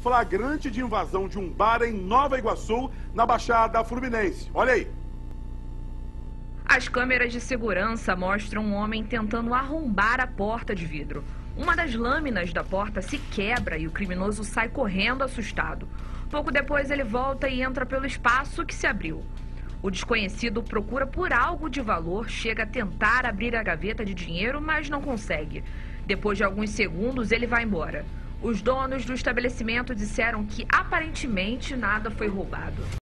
flagrante de invasão de um bar em Nova Iguaçu, na Baixada Fluminense. Olha aí. As câmeras de segurança mostram um homem tentando arrombar a porta de vidro. Uma das lâminas da porta se quebra e o criminoso sai correndo assustado. Pouco depois ele volta e entra pelo espaço que se abriu. O desconhecido procura por algo de valor, chega a tentar abrir a gaveta de dinheiro, mas não consegue. Depois de alguns segundos, ele vai embora. Os donos do estabelecimento disseram que aparentemente nada foi roubado.